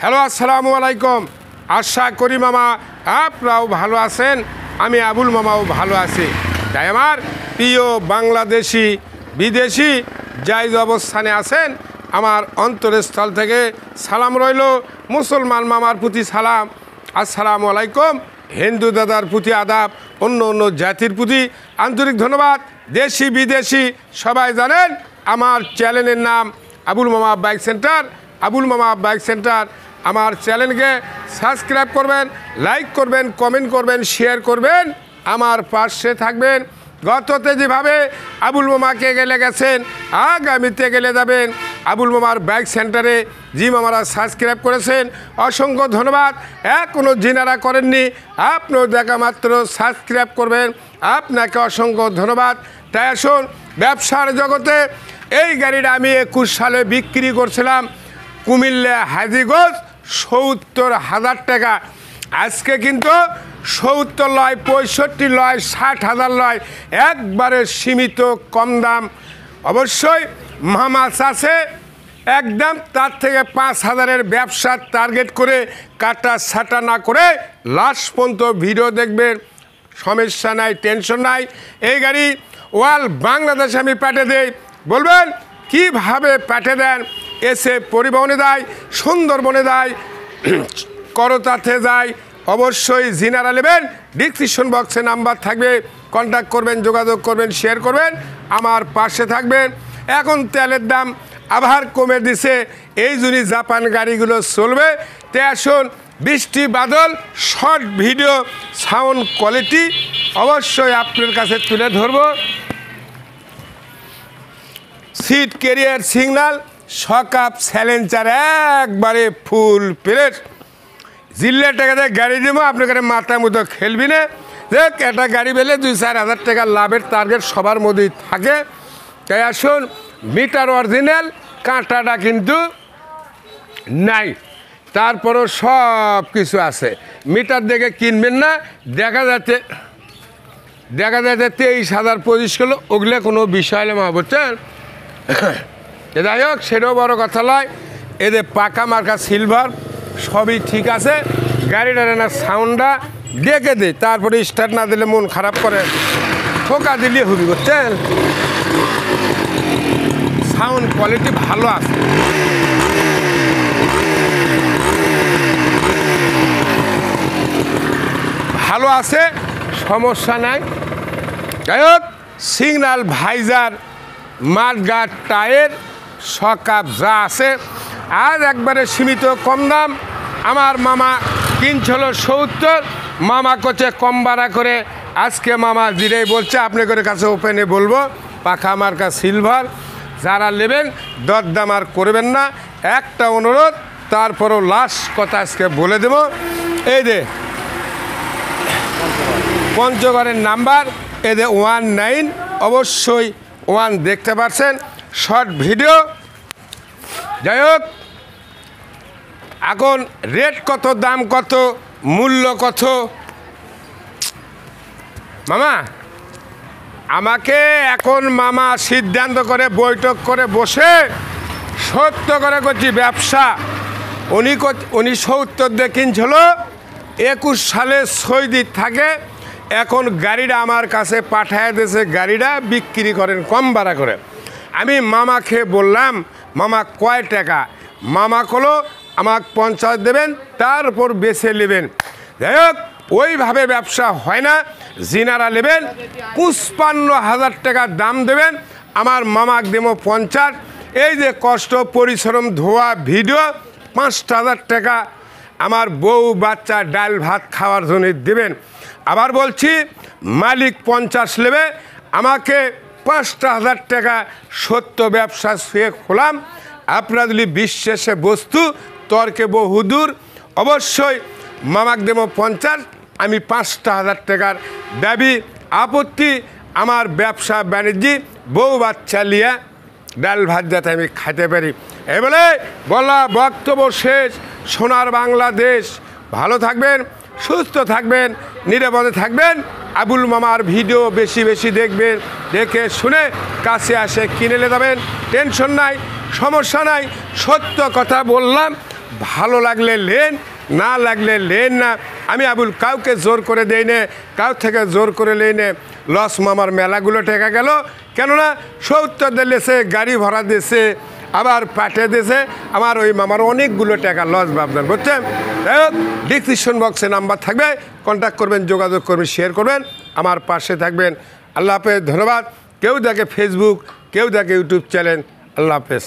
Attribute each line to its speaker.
Speaker 1: Hello, আসসালামু আলাইকুম। আশা করি মামা আপনারাও ভালো আছেন, আমি আবুল মামাও ভালো আছি। তাই আমার প্রিয় বাংলাদেশি, বিদেশি যাই অবস্থানে আছেন, আমার অন্তরস্থল থেকে সালাম রইল। মুসলমান মামার প্রতি সালাম। আসসালামু আলাইকুম। হিন্দু দাদার প্রতি আদাব, অন্য অন্য জাতির প্রতি আন্তরিক ধন্যবাদ। দেশি, বিদেশি, সবাই জানেন, আমার চ্যানেলের নাম আবুল মামা বাইক সেন্টার। আবুল মামা বাইক সেন্টার। আমার চ্যানেলকে সাবস্ক্রাইব করবেন, লাইক করবেন, কমেন্ট করবেন, শেয়ার করবেন। আমার পাশে থাকবেন। গততে যেভাবে আবুল মামাকে গেলে গেছেন, আগামীতে গেলে যাবেন। আবুল মামার বাইক সেন্টারে জি মামারা সাবস্ক্রাইব করেছেন। অসংখ্য ধন্যবাদ। এখনও জিনারা করেননি। আপনিও দেখা মাত্র সাবস্ক্রাইব করবেন। আপনাকে অসংখ্য ধন্যবাদ। তাই আসুন, ব্যবসার জগতে এই গাড়িটা আমি একুশ সালে বিক্রি করছিলাম। কুমিল্লা হাজিগঞ্জ সত্তর হাজার টাকা। আজকে কিন্তু সত্তর লয়, পঁয়ষট্টি লয়, ষাট হাজার লয়, একবারে সীমিত কম দাম। অবশ্যই মামাস আছে, একদম তার থেকে পাঁচ হাজারের ব্যবসা টার্গেট করে কাটা ছাটা না করে লাস্ট পর্যন্ত ভিডিও দেখবেন। সমস্যা নাই, টেনশন নাই। এই গাড়ি ওয়াল বাংলাদেশ আমি প্যাটে দেই। বলবেন, কীভাবে প্যাটে দেন? এসে পরিবহনে দেয় সুন্দরবনে দেয় করতাতে যায়। অবশ্যই জিনারা নেবেন ডিসক্রিপশন বক্সে নাম্বার থাকবে। কন্ট্যাক্ট করবেন, যোগাযোগ করবেন শেয়ার করবেন। আমার পাশে থাকবেন। এখন তেলের দাম আবার কমে দিছে। এই জন্যই জাপান গাড়িগুলো চলবে। তে আসুন, বৃষ্টি, বাদল শর্ট ভিডিও সাউন্ড কোয়ালিটি অবশ্যই আপনার কাছে তুলে ধরবো। সিট কেরিয়ার সিগনাল সকাপ স্যালেঞ্চার একবারে ফুল প্লেট জিল্লে টাকা দিয়ে গাড়ি দিব আপনার কাছে মাথা মতো খেলবি না। দেখ, একটা গাড়ি পেলে দুই চার হাজার টাকা লাভের টার্গেট সবার মধ্যেই থাকে। তাই আসুন মিটার অরিজিনাল কাঁটাটা কিন্তু নাই। তারপরও সব কিছু আছে। মিটার দেখে কিনবেন না, দেখা যাচ্ছে দেখা যাচ্ছে তেইশ হাজার পঁচিশ কিলো। ওগুলো কোনো বিষয় মা, বুঝছেন? যাই হোক, সেটাও বড় কথা নয়। এদের পাকা মার্কা সিলভার সবই ঠিক আছে। গাড়িটার না সাউন্ডটা ডেকে দে, তারপরে স্টার্ট না দিলে মন খারাপ করে। ঠোকা দিলে হবি বুঝছেন? সাউন্ড কোয়ালিটি ভালো আছে। ভালো আছে, সমস্যা নাই। যাই হোক সিগনাল ভাইজার মাঠগাট টায়ার সকাপ যা আছে, আজ একবারে সীমিত কম দাম। আমার মামা কিনছিল সত্তর, মামা করছে কম ভাড়া করে। আজকে মামা জিরেই বলছে আপনাদের কাছে ওপেনে বলব, পাখা মার্কা সিলভার যারা নেবেন, দরদাম আর করবেন না। একটা অনুরোধ, তারপরও লাস্ট কথা আজকে বলে দেব। এই যে, পঞ্চগড়ের নাম্বার এদের ওয়ান নাইন অবশ্যই ওয়ান দেখতে পাচ্ছেন শর্ট ভিডিও। যাই হোক এখন রেট কত, দাম কত, মূল্য কত? মামা, আমাকে এখন মামা সিদ্ধান্ত করে, বৈঠক করে বসে সত্য করে করছি ব্যবসা। উনি উনি সত্তর দিয়ে কিনছিল, একুশ সালে সৈদিক থাকে, এখন গাড়িটা আমার কাছে পাঠায় দিয়েছে, গাড়িটা বিক্রি করেন কম ভাড়া করে। আমি মামাকে বললাম, মামা, কয় টাকা? মামা কলো, আমাকে পঞ্চাশ দেবেন তারপর বেছে নেবেন। যাই হোক, ওইভাবে ব্যবসা হয় না। জিনারা নেবেন পুষ্পান্ন হাজার টাকা দাম দেবেন। আমার মামাক দেবো পঞ্চাশ। এই যে কষ্ট, পরিশ্রম, ধোয়া, ভিডিও, পাঁচটা হাজার টাকা আমার বউ, বাচ্চা, ডাল, ভাত খাওয়ার জন্য দেবেন। আবার বলছি, মালিক পঞ্চাশ নেবে, আমাকে পাঁচটা হাজার টাকা সত্য ব্যবসা শুয়ে খোলাম। আপনারা যদি বিশ্বাসে বস্তু, তর্কে বহুদূর অবশ্যই মামাক দেব পঞ্চাশ, আমি পাঁচটা হাজার টাকার দাবি, আপত্তি, আমার ব্যবসা বাণিজ্যি, বউ বাচ্চা লিয়া ডাল ভাত যাতে আমি খাইতে পারি। এবারে বলা বক্তব্য শেষ। সোনার বাংলাদেশ। ভালো থাকবেন, সুস্থ থাকবেন, নিরাপদে থাকবেন। আবুল মামার ভিডিও বেশি বেশি দেখবেন, দেখে শুনে কাছে আসে কিনে যাবেন। টেনশন নাই, সমস্যা নাই, সত্য কথা বললাম, ভালো লাগলে লেন, না লাগলে লেন না। আমি আবুল কাউকে জোর করে দেই নে, কাউ থেকে জোর করে লেই নে, লস মামার মেলাগুলো টেকা গেল। কেননা সত্তর দিলেছে গাড়ি ভাড়া দিয়েছে আবার পাঠিয়ে দিয়েছে। আমার ওই মামার অনেকগুলো টাকা লস ভাববেন বুঝছেন? ডিসক্রিপশন বক্সে নাম্বার থাকবে। কন্ট্যাক্ট করবেন, যোগাযোগ করবেন শেয়ার করবেন। আমার পাশে থাকবেন। আল্লাহ হাফেজ, ধন্যবাদ। কেউ দেখে ফেসবুক কেউ দেখে ইউটিউব চ্যানেল আল্লাহ হাফেজ।